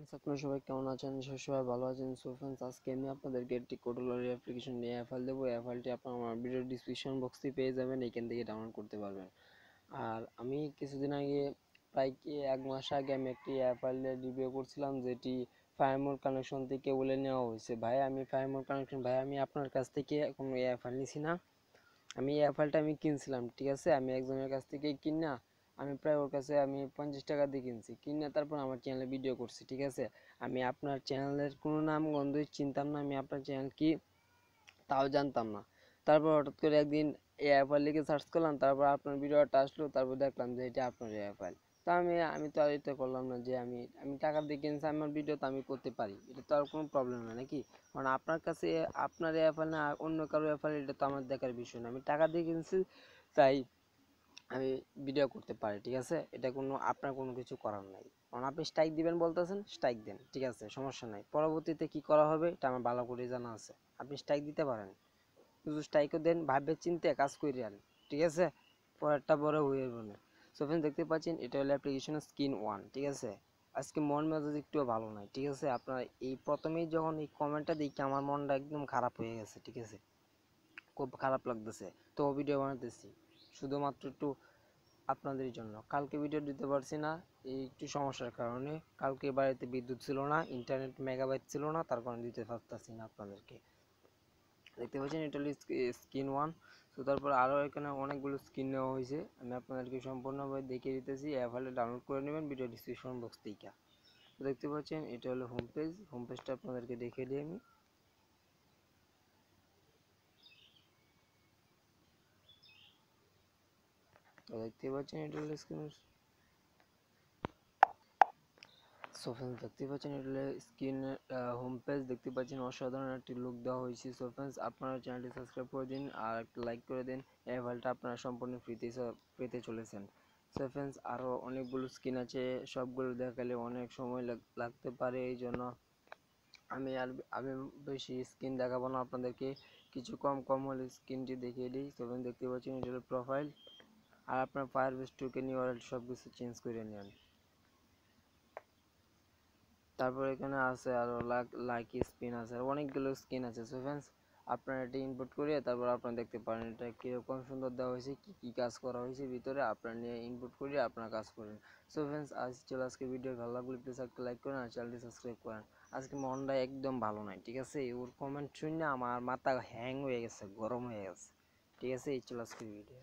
Friends আপনারা সবাই কেমন আছেন? সব সবাই ভালো আছেন? সো ফ্রেন্ডস আজকে আমি আপনাদেরকে একটি কোডোলারি অ্যাপ্লিকেশন নিয়ে ফাইল দেবো। এই ফাইলটি আপনারা আমার ভিডিও ডিসক্রিপশন বক্সে পেয়ে যাবেন, এখান থেকে ডাউনলোড করতে পারবেন। আর আমি কিছুদিন আগে, প্রায় কি এক মাস আগে আমি একটি ফাইলের রিভিউ করছিলাম, যেটি ফায়ারমোর কানেকশন থেকে বলে নেওয়া হয়েছে। ভাই, আমি ফায়ারমোর কানেকশন ভাই, আমি আপনার কাছ থেকে কোনো এ ফাইল নিছি না। আমি এই ফাইলটা আমি কিনছিলাম, ঠিক আছে? আমি একজনের কাছ থেকে কিনা আমি প্রায় ওর কাছে আমি পঞ্চাশ টাকা দিয়ে কিনছি। কিনে তারপর আমার চ্যানেলে ভিডিও করছি, ঠিক আছে? আমি আপনার চ্যানেলের কোনো নাম, গন্ধই চিনতাম না, আমি আপনার চ্যানেল কি তাও জানতাম না। তারপর হঠাৎ করে একদিন এ ফাইল লিখে সার্চ করলাম, তারপর আপনার ভিডিওটা আসলো, তারপর দেখলাম যে এটা আপনার ফাইল তা আমি আমি তো আর এটা করলাম না যে আমি আমি টাকা দিয়ে কিনছি, আমার ভিডিও তো আমি করতে পারি, এটা তো আর কোনো প্রবলেম না, নাকি? কারণ আপনার কাছে আপনার ফাইল না, অন্য কারও এ এটা তো আমার দেখার বিষয় না। আমি টাকা দিয়ে কিনছি, তাই আমি ভিডিও করতে পারি, ঠিক আছে? এটা কোনো, আপনার কোনো কিছু করার নাই। কারণ আপনি স্ট্রাইক দিবেন বলতেছেন স্ট্রাইক দেন, ঠিক আছে? সমস্যা নাই। পরবর্তীতে কি করা হবে, এটা আমার ভালো করে জানা আছে। আপনি স্ট্রাইক দিতে পারেন। শুধু স্ট্রাইকও দেন, ভাববে, চিনতে, কাজ করে আন ঠিক আছে? পরেরটা বড় হয়ে যাবে না। সো ফ্রেন্ড দেখতে পাচ্ছেন, এটা হলো অ্যাপ্লিকেশন স্ক্রিন ওয়ান ঠিক আছে? আজকে মন মেজাজ একটুও ভালো নাই, ঠিক আছে? আপনার এই প্রথমেই যখন এই কমেন্টটা দেখি, আমার মনটা একদম খারাপ হয়ে গেছে, ঠিক আছে? খুব খারাপ লাগতেছে। তো ভিডিও বানাতেছি। শুধুমাত্র একটু আপনাদের জন্য। কালকে ভিডিও দিতে পারছি না, এই একটু সমস্যার কারণে। কালকে বাড়িতে বিদ্যুৎ ছিল না ইন্টারনেট মেগাবাইট ছিল না, তার কারণে দিতে পারতেছি না আপনাদেরকে। দেখতে পাচ্ছেন, এটা হলো স্ক্রিন ওয়ান তো তারপর আরও এখানে অনেকগুলো স্ক্রিন নেওয়া হয়েছে। আমি আপনাদেরকে সম্পূর্ণভাবে দেখিয়ে দিতেছি অ্যাপলে ডাউনলোড করে নেবেন ভিডিও ডিসক্রিপশন বক্স থেকে। তো দেখতে পাচ্ছেন, এটা হলো হোম পেজ হোম পেজটা আপনাদেরকে দেখিয়ে দিই আমি। তো দেখতে পাচ্ছেন এটা হলো স্ক্রিন সো ফ্রেন্ডস দেখতে পাচ্ছেন এটা হলো স্ক্রিন হোম পেজ দেখতে পাচ্ছেন। অসাধারণ একটি লুক দেওয়া হয়েছে। সো ফ্রেন্ডস আপনারা চ্যানেলটি সাবস্ক্রাইব করে দিন আর একটা লাইক করে দিন। এই ফাইলটা আপনারা সম্পূর্ণ ফ্রিতে পেতে চলেছেন। সো ফ্রেন্ডস আরও অনেকগুলো স্ক্রিন আছে। সবগুলো দেখালে অনেক সময় লাগতে পারে। এই জন্য আমি আর আমি বেশি স্ক্রিন দেখাবো না আপনাদেরকে। কিছু কম কম হলে স্ক্রিনটি দেখিয়ে দিই। সো দেখতে পাচ্ছেন এটা প্রোফাইল আর আপনার ফায়ার বেস টোকেন ইউআরএল সব কিছু চেঞ্জ করে নেন। তারপর এখানে আছে আরও লাইক স্পিন আছে, আর অনেকগুলো স্কিন আছে। সো ফ্রেন্ডস আপনারা এটা ইনপুট করে তারপর আপনারা দেখতে পারেন এটা কীরকম সুন্দর দেওয়া হয়েছে, কী কী কাজ করা হয়েছে ভিতরে, আপনারা নিয়ে ইনপুট করে আপনারা কাজ করেন। সো ফ্রেন্ডস আজ চলো আজকে ভিডিও ভালো লাগলে প্লিজ একটা লাইক করেন আর চ্যানেলটি সাবস্ক্রাইব করেন। আজকে মনটা একদম ভালো নাই, ঠিক আছে? ওর কমেন্ট শুনে আমার মাথা হ্যাং হয়ে গেছে, গরম হয়ে গেছে। ঠিক আছে? এই চলো আজকে ভিডিও